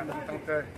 Então,